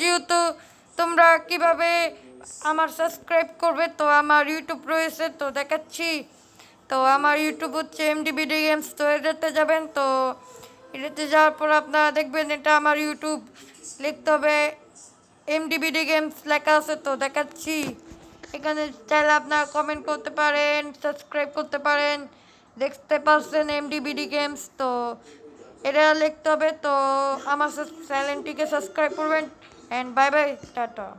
যেহেতু তোমরা কীভাবে আমার সাবস্ক্রাইব করবে, তো আমার ইউটিউব রয়েছে, তো দেখাচ্ছি। তো আমার ইউটিউব হচ্ছে এম এমডিবিডি গেমস তো এটাতে যাবেন, তো এটাতে যাওয়ার পর আপনারা দেখবেন এটা আমার ইউটিউব লিখতে হবে এমডিবিডি গেমস লেখা আছে, তো দেখাচ্ছি। এখানে চাইলে আপনারা কমেন্ট করতে পারেন সাবস্ক্রাইব করতে পারেন। দেখতে পাচ্ছেন এমডিবিডি গেমস তো এটা লিখতে হবে, তো আমার চ্যানেলটিকে সাবস্ক্রাইব করবেন। and bye bye tata.